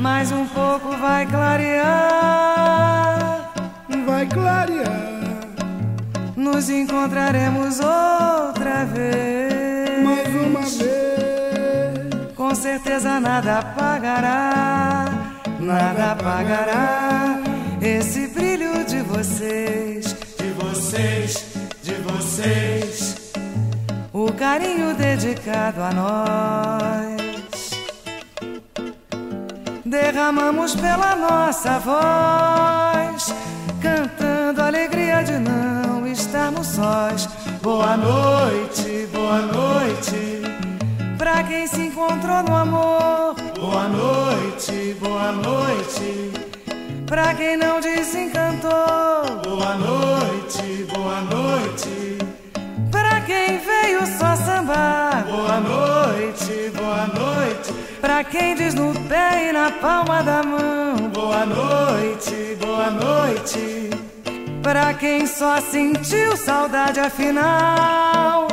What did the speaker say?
mais um pouco vai clarear. Vai clarear. Nos encontraremos outra vez. Mais uma vez. Com certeza nada apagará, nada apagará esse brilho de vocês, de vocês, de vocês. O carinho dedicado a nós. Derramamos pela nossa voz, cantando a alegria de não estarmos sós. Boa noite, boa noite. Pra quem se encontrou no amor, boa noite, boa noite. Pra quem não desencantou, boa noite, noite. Pra quem diz no pé e na palma da mão, boa noite, boa noite. Pra quem só sentiu saudade afinal,